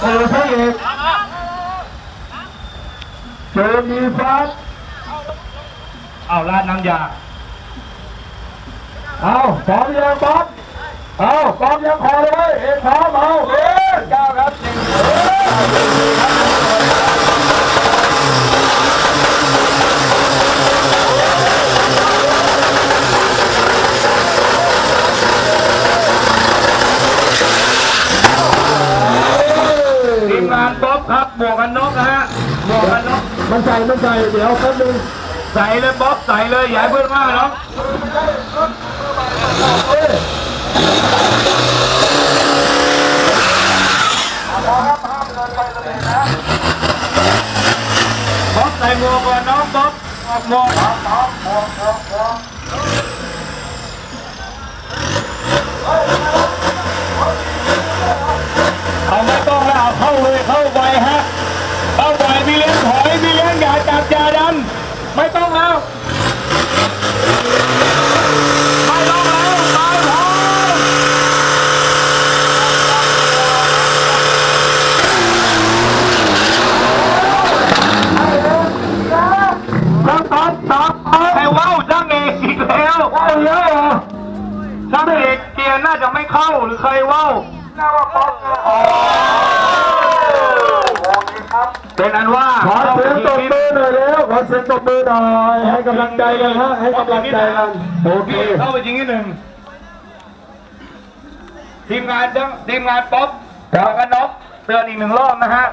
เออพระเอกเจมีฟัสเอาลาดน้ำยา เอาพร้อมยังป๊อปเอาพร้อมยังขอเลยเอกพร้อมเอาเอ๊ะเก้าครับ หมวกกันน็อกนะฮะหมวกกันน็อกมันใจมันใจเดี๋ยวแป๊บนึงใส่เลยป๊อปใส่เลยอย่าให้เพื่อนมากเนาะป๊อปใส่หมวกก่อนน้องป๊อปหมวกเอาไม่ต้องแล้วเอาเข้าเลยเข้าไปฮะเข้าไปมีเลี้ยงถอยมีเลี้ยงอย่าจับอย่าดันไม่ต้องแล้วไม่ต้องแล้วไปพร้อม แล้วตัดตัดเอา ไอ้ว้าวช่างเอกอีกแล้ว เอาเยอะเหรอ ช่างเอกเกียร์น่าจะไม่เข้าหรือใครว้าวเป็นอันว่าขอเสียงตบมือหน่อยเร็วขอเสียงตบมือหน่อยให้กำลังใจกันฮะให้กำลังใจกันโอเคเข้าไปจริงนิดหนึ่งทีมงานจังทีมงานป๊อปแล้วก็น็อกเตือนอีกหนึ่งรอบนะฮะ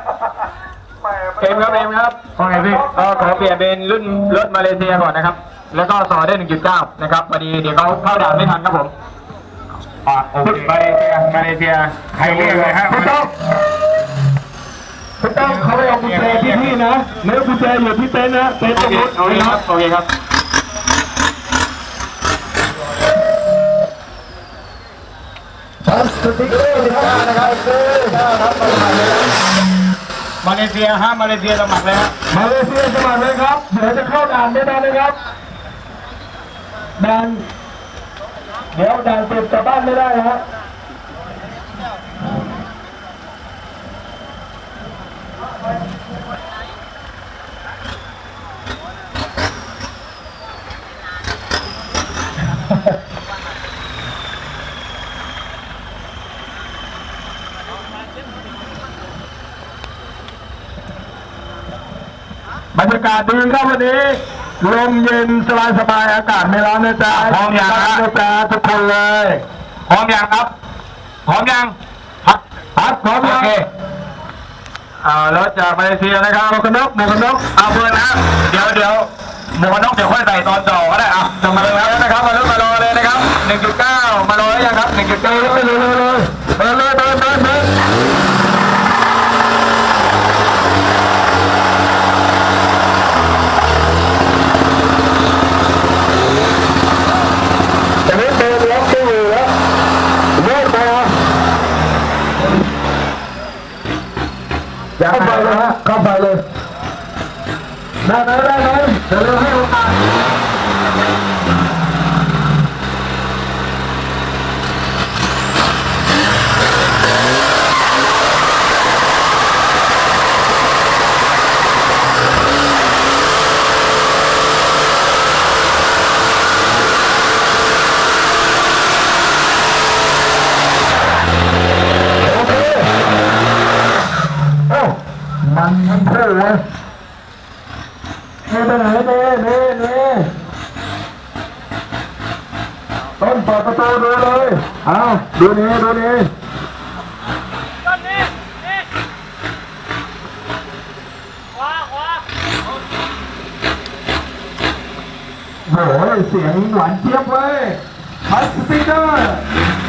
เอ็มครับเอ็มครับว่าไงพี่เออขอเปลี่ยนเป็นรุ่นรถมาเลเซียก่อนนะครับ แล้วก็ต่อได้ 1.9 นะครับพอดีเดี๋ยวเขาเข้าด่านไม่ทันครับผมอ่าโอเคมาเลเซียมาเลเซียใครเรียกเลยฮะพี่ต้องพี่ต้องเขาไปเอากุญแจที่พี่นะเนื้อกุญแจอยู่ที่เต็นท์นะเต็นท์ตโอรงเคนู้นโอเคครับโอเคครับครับสติ๊กเกอร์นะครับสติ๊กเกอร์ครับมาเลเซียฮะมาเลเซียสมัครเลยฮะมาเลเซียสมัครเลยครับเดี๋ยวจะเข้าด่านไม่ได้นะครับ ด่านเดี๋ยวด่านเสร็จกลับบ้านไม่ได้ฮะบรรยากาศดีครับวันนี้ ลมเย็นสบายสบายๆอากาศไม่ร้อนนะจ๊ะพร้อมยังฮะนะจ๊ะทุกคนเลยพร้อมยังครับพร้อมยังครับครับพร้อมโอยังเคอ่ารถจากมาเลเซียนะครับหมวกกันน็อกหมวกกันน็อกเอาเพื่อนนะเดี๋ยวเดี๋ยวหมวกกันน็อกเดี๋ยวค่อยใส่ตอนต่อก็ได้อะจะมาเลยแล้วนะครับมารถมารอเลยนะครับ 1.9 มารอแล้วยังครับ 1.9เลยเลยเลยเลยเดินเลยเดินเดินเดินตอนนี้เดินล็อกตู้อยู่แล้วเลิกไปอะ เข้าไปเลยฮะเข้าไปเลยได้ไหมได้ไหมเดี๋ยวเราให้โอกาส โอเคเอ้ามันมั นโผล่เว้ยเน่ไปไหนเน่เน่เน่ต้นเปิดประตูดูเลยเอาดูนี่ดูนี่โอ้ยเสียงหวานเจี๊ยบเว้ยพัสติกเกอร์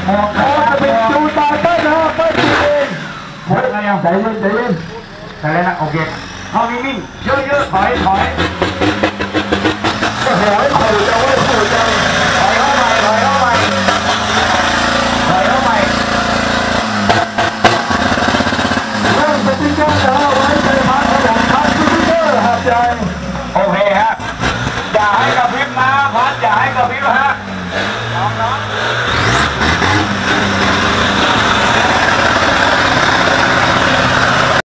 ออกคอจะเป็นจูนบาร์เต้นนะเปิ้ลจูนเองเฮ้ยใจเย็นใจเย็นใส่เลยนะโอเค เอามิ่งเยอะๆถอยถอยโอ้โหขู่จังเว้ยขู่จังถอยเข้าไปถอยเข้าไปถอยเข้าไปเริ่มสติ๊กเกอร์แล้วไว้ใจมันขยันพัดสติ๊กเกอร์ครับใจโอเคฮะอย่าให้กระพริบนะพัดอย่าให้กระพริบฮะน้องๆ